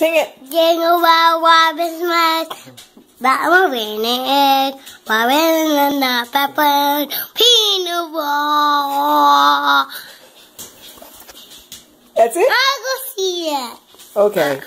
Sing it. Jingle bell, Robin's Smash. That will win it. Robin and the pepper. Peanut ball. That's it? I'll go see it. Okay.